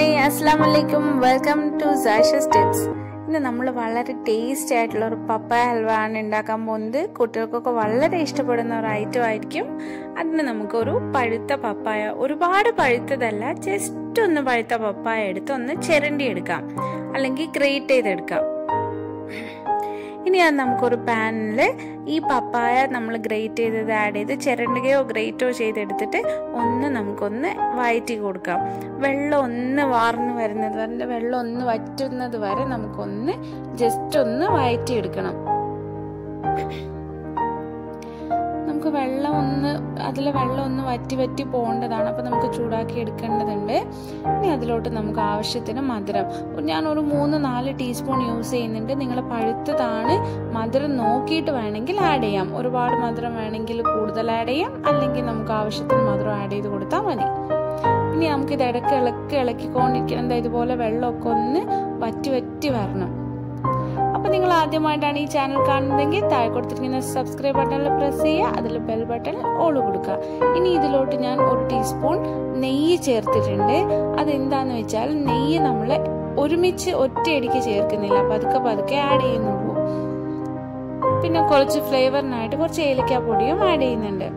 Hi അസ്സാം വലൈക്കും welcome to സാഷസ് tips ഇന്ന് നമ്മൾ വളരെ ടേസ്റ്റി ആയിട്ടുള്ള ഒരു പപ്പ ഹൽവ ആണ് ഉണ്ടാക്കാൻ പോകുന്നത്. കുട്ടികൾക്കൊക്കെ വളരെ ഇഷ്ടപ്പെടുന്ന ഒരു ഐറ്റം ആയിരിക്കും. അതിന് നമുക്കൊരു പഴുത്ത പപ്പായ ഒരുപാട് പഴുത്തതല്ല ജസ്റ്റ് ഒന്ന് പഴുത്ത പപ്പായ എടുത്ത് ഒന്ന് ചിരണ്ടി എടുക്കാം. അല്ലെങ്കിൽ ഗ്രേറ്റ് ചെയ്തെടുക്കാം. ഇനി അത് നമുക്കൊരു പാനിൽ ഈ പപ്പായ നമ്മൾ ഗ്രേറ്റ് ചെയ്തത് ആഡ് ചെയ്ത് ചിരണ്ടുകയോ ഗ്രേറ്റോ ചെയ്തെടുത്തിട്ട് ഒന്ന് നമുക്കൊന്ന് വയറ്റി കൊടുക്കാം. വെള്ളം ഒന്ന് വാർന്നു വരുന്നത് വരെ വെള്ളം ഒന്ന് വറ്റുന്നത് വരെ നമുക്കൊന്ന് ജസ്റ്റ് ഒന്ന് വയറ്റി എടുക്കണം വെള്ളം ഒന്ന് അതിൽ വെള്ളം ഒന്ന് വറ്റി വറ്റി പോകേണ്ടതാണ്. അപ്പോൾ നമുക്ക് ചൂടാക്കി എടുക്കേണ്ടതുണ്ട്. ഇനി അതിലോട്ട് നമുക്ക് ആവശ്യത്തിന് മധുരം. ഞാൻ ഒരു മൂന്ന് നാല് ടീസ്പൂൺ യൂസ് ചെയ്യുന്നുണ്ട്. നിങ്ങൾ പഴുത്തതാണ് മധുരം നോക്കിയിട്ട് വേണമെങ്കിൽ ആഡ് ചെയ്യാം. ഒരുപാട് മധുരം വേണമെങ്കിൽ കൂടുതൽ ആഡ് ചെയ്യാം. അല്ലെങ്കിൽ നമുക്ക് ആവശ്യത്തിന് മധുരം ആഡ് ചെയ്ത് കൊടുത്താൽ മതി. ഇനി നമുക്ക് ഇത് ഇടയ്ക്ക് ഇളക്കി ഇളക്കിക്കൊണ്ടിരിക്കണം. ഇതുപോലെ വെള്ളമൊക്കെ ഒന്ന് വറ്റി വറ്റി വരണം. അപ്പൊ നിങ്ങൾ ആദ്യമായിട്ടാണ് ഈ ചാനൽ കാണുന്നതെങ്കിൽ താഴെ കൊടുത്തിരിക്കുന്ന സബ്സ്ക്രൈബ് ബട്ടണിൽ പ്രസ് ചെയ്യുക അതിൽ ബെൽ ബട്ടൺ ഓൾ കൊടുക്കുക. ഇനി ഇതിലോട്ട് ഞാൻ ഒരു ടീസ്പൂൺ നെയ്യ് ചേർത്തിട്ടുണ്ട്. അതെന്താന്ന് വെച്ചാൽ നെയ്യ് നമ്മൾ ഒരുമിച്ച് ഒറ്റയടിക്ക് ചേർക്കുന്നില്ല. പതുക്കെ പതുക്കെ ആഡ് ചെയ്യുന്നുള്ളൂ. പിന്നെ കുറച്ച് ഫ്ലേവറിനായിട്ട് കുറച്ച് ഏലക്ക പൊടിയും ആഡ് ചെയ്യുന്നുണ്ട്.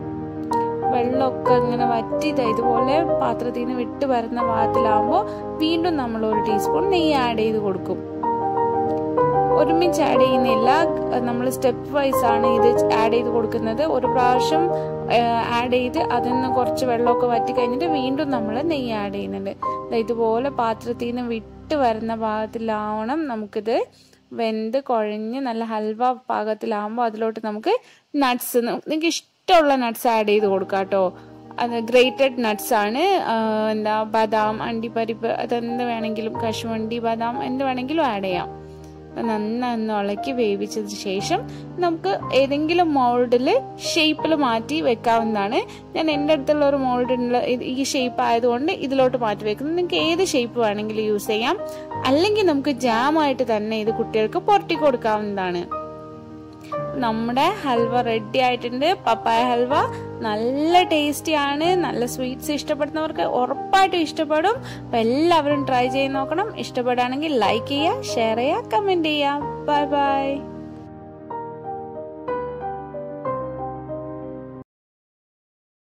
വെള്ളമൊക്കെ ഇങ്ങനെ വറ്റി ഇതുപോലെ പാത്രത്തിൽ നിന്ന് വിട്ട് വരുന്ന ഭാഗത്തിലാവുമ്പോൾ വീണ്ടും നമ്മൾ ഒരു ടീസ്പൂൺ നെയ്യ് ആഡ് ചെയ്ത് കൊടുക്കും. ഒരുമിച്ച് ആഡ് ചെയ്യുന്നില്ല നമ്മൾ സ്റ്റെപ്പ് വൈസ് ആണ് ഇത് ആഡ് ചെയ്ത് കൊടുക്കുന്നത്. ഒരു പ്രാവശ്യം ആഡ് ചെയ്ത് അതിൽ നിന്ന് കുറച്ച് വെള്ളമൊക്കെ വറ്റി കഴിഞ്ഞിട്ട് വീണ്ടും നമ്മൾ നെയ്യ് ആഡ് ചെയ്യുന്നുണ്ട്. ഇതുപോലെ പാത്രത്തിൽ നിന്ന് വിട്ട് വരുന്ന ഭാഗത്തിലാവണം നമുക്കിത് വെന്ത് കുഴഞ്ഞ് നല്ല ഹൽവ പാകത്തിലാവുമ്പോൾ അതിലോട്ട് നമുക്ക് നട്ട്സ് നിങ്ങൾക്ക് ഇഷ്ടമുള്ള നട്ട്സ് ആഡ് ചെയ്ത് കൊടുക്കാം കേട്ടോ അത് ഗ്രേറ്റഡ് നട്ട്സ് ആണ്. എന്താ ബദാം അണ്ടിപ്പരിപ്പ് അതെന്ത് വേണമെങ്കിലും കശുവണ്ടി ബദാം എന്ത് വേണമെങ്കിലും ആഡ് ചെയ്യാം. നന്നായി ഒന്ന് ഇളക്കി വേവിച്ചതിന് ശേഷം നമുക്ക് ഏതെങ്കിലും മോൾഡിൽ ഷേപ്പിൽ മാറ്റി വെക്കാവുന്നതാണ്. ഞാൻ എന്റെ അടുത്തുള്ള ഒരു മോൾഡിനുള്ള ഈ ഷേപ്പ് ആയതുകൊണ്ട് ഇതിലോട്ട് മാറ്റി വെക്കുന്നത് നിങ്ങൾക്ക് ഏത് ഷേപ്പ് വേണമെങ്കിലും യൂസ് ചെയ്യാം. അല്ലെങ്കിൽ നമുക്ക് ജാമായിട്ട് തന്നെ ഇത് കുട്ടികൾക്ക് പുരട്ടി കൊടുക്കാവുന്നതാണ്. നമ്മുടെ ഹൽവ റെഡി ആയിട്ടുണ്ട്. പപ്പായ ഹൽവ നല്ല ടേസ്റ്റി ആണ് നല്ല സ്വീറ്റ്സ് ഇഷ്ടപ്പെടുന്നവർക്ക് ഉറപ്പായിട്ടും ഇഷ്ടപ്പെടും. അപ്പം എല്ലാവരും ട്രൈ ചെയ്ത് നോക്കണം. ഇഷ്ടപ്പെടുകയാണെങ്കിൽ ലൈക്ക് ചെയ്യുക ഷെയർ ചെയ്യുക കമന്റ് ചെയ്യുക. Bye bye.